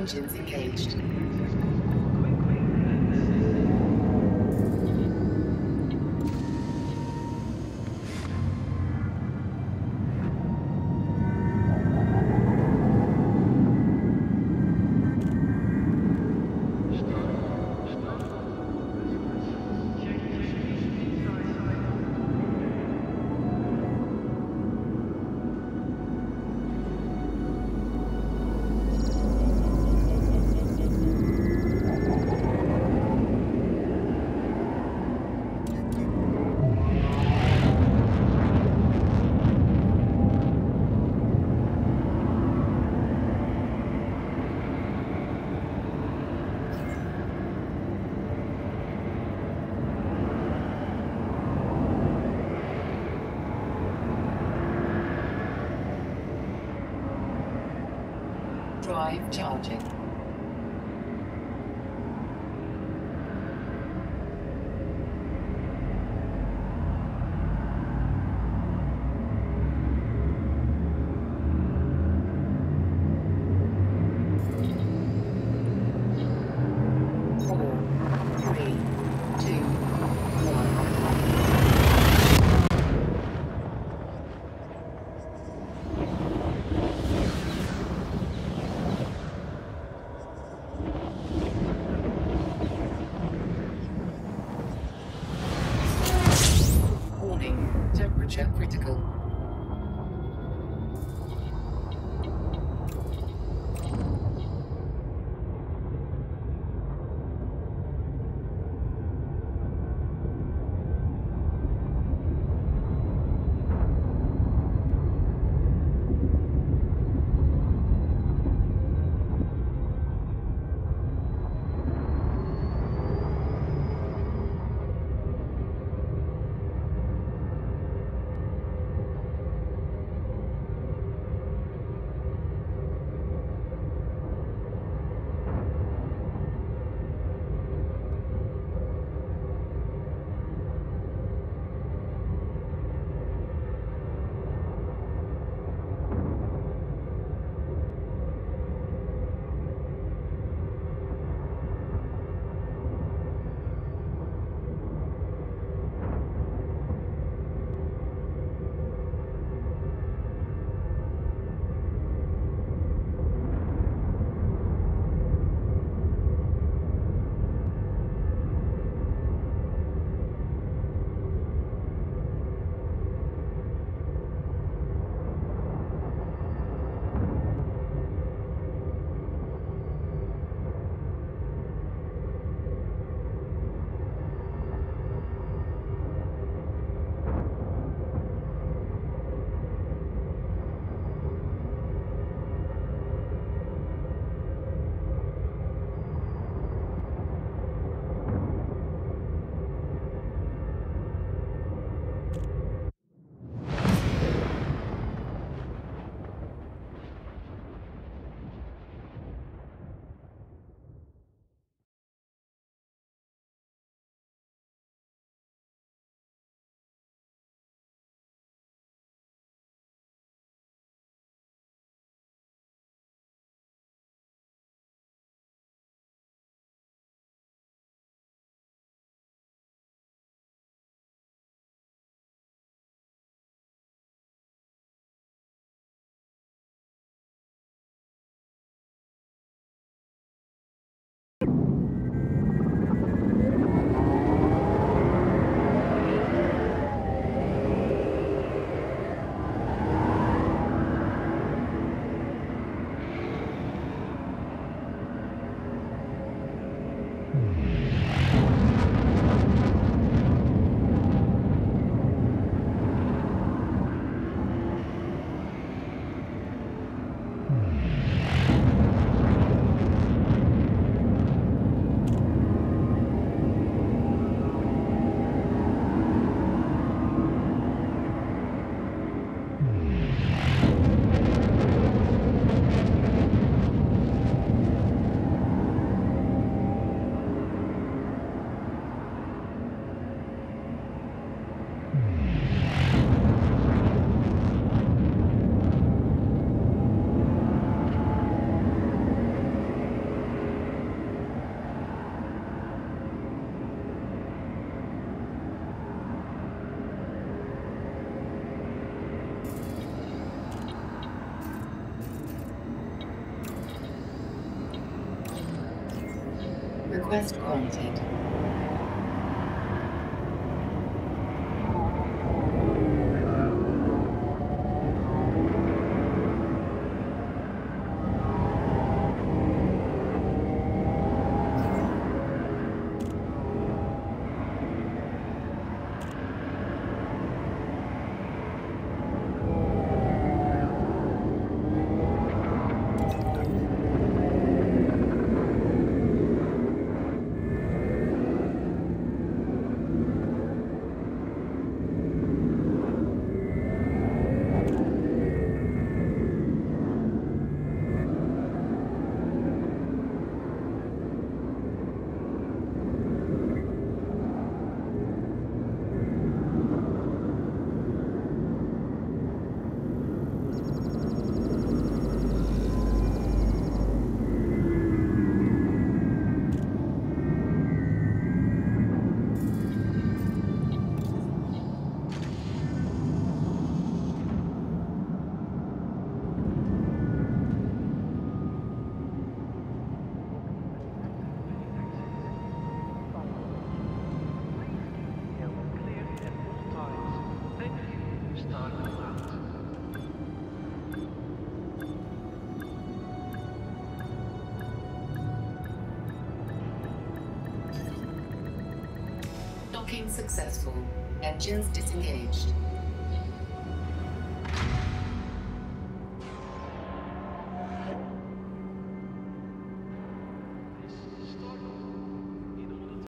Engines engaged. Drive charging. challenge critical. Request granted. Docking successful. Engines disengaged.